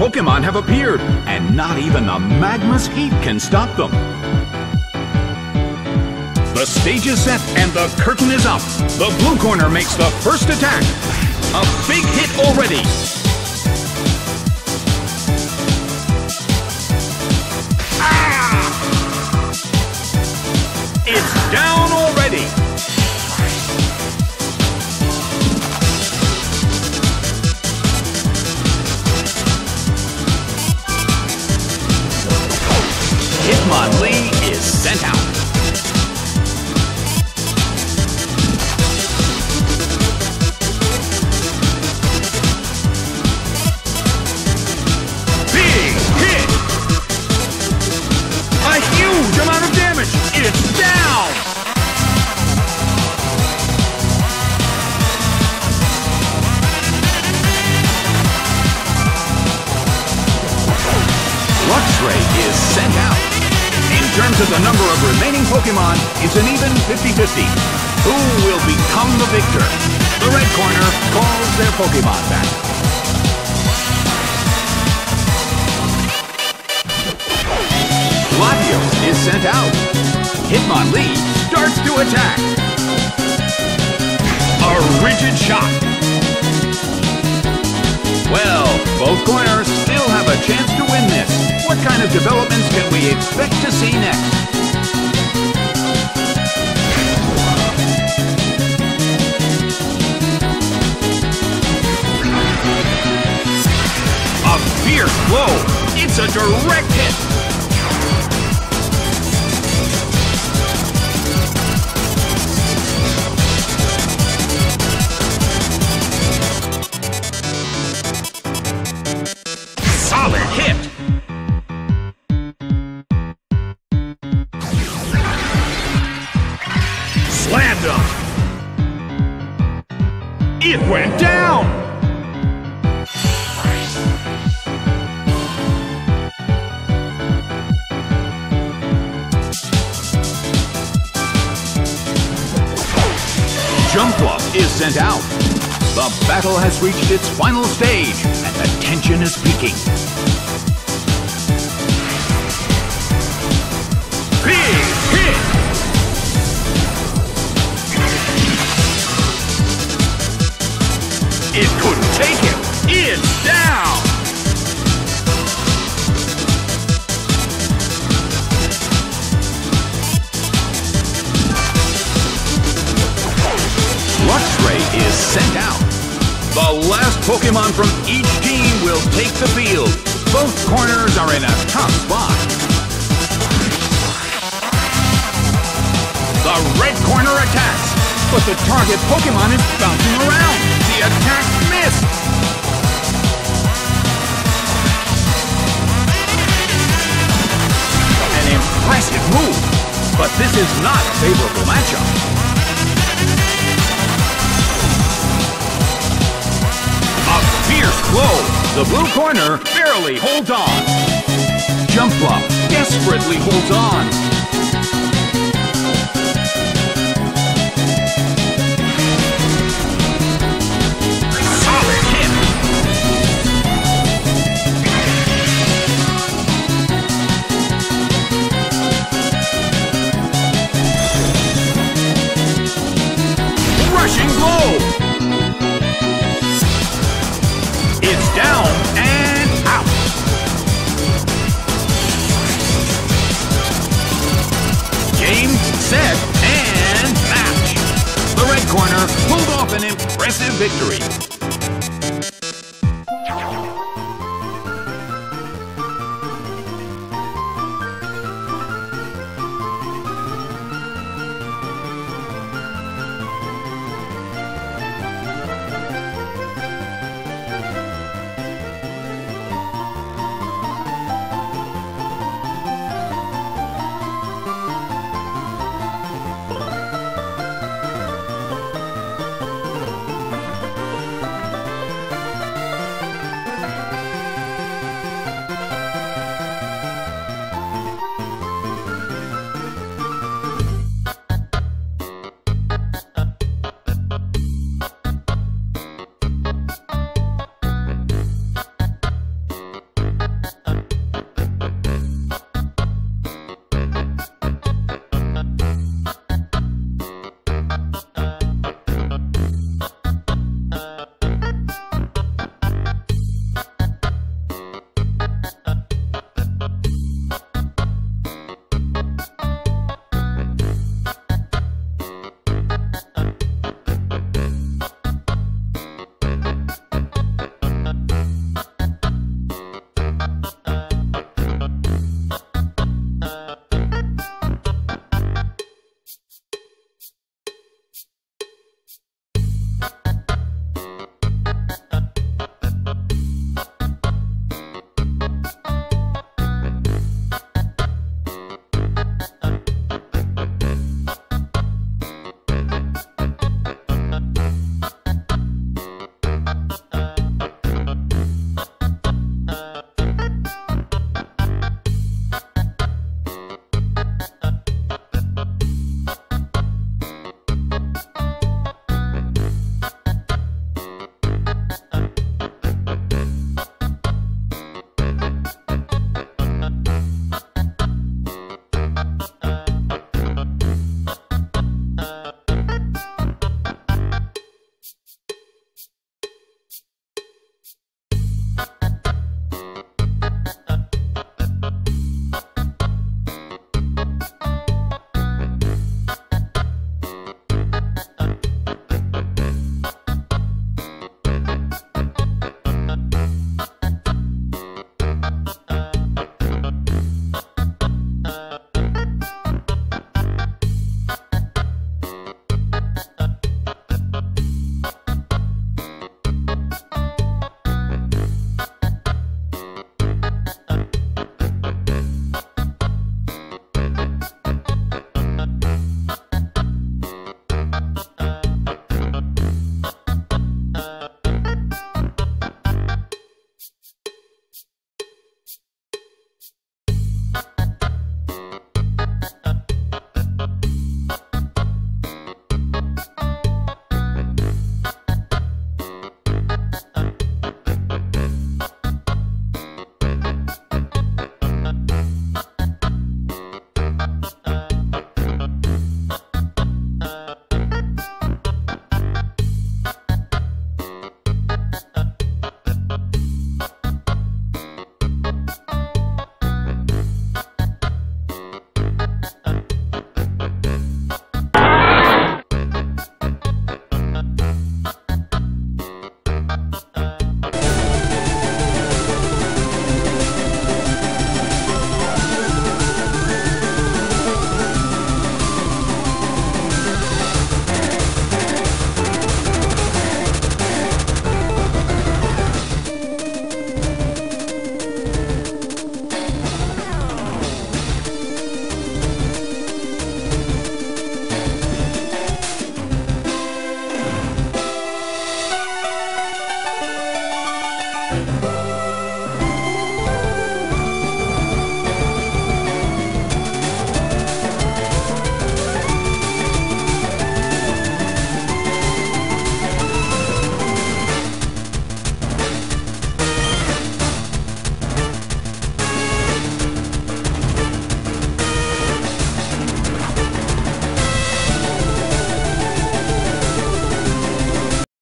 Pokemon have appeared, and not even the magma's heat can stop them. The stage is set and the curtain is up. The blue corner makes the first attack. A big hit already. Hitmonlee is sent out. In terms of the number of remaining Pokemon, it's an even 50-50. Who will become the victor? The red corner calls their Pokemon back. Latios is sent out. Hitmonlee starts to attack. A rigid shot. Well, both corners still have a chance to win this. What kind of developments can we expect to see next? A fierce blow. It's a direct hit. Solid hit. Jumpluff is sent out. The battle has reached its final stage, and the tension is peaking. Big hit! It couldn't take him. It's down! Pokemon from each team will take the field. Both corners are in a tough spot. The red corner attacks, but the target Pokemon is bouncing around. The attack missed. An impressive move, but this is not a favorable matchup. The blue corner barely holds on. Jumpluff desperately holds on. Impressive victory.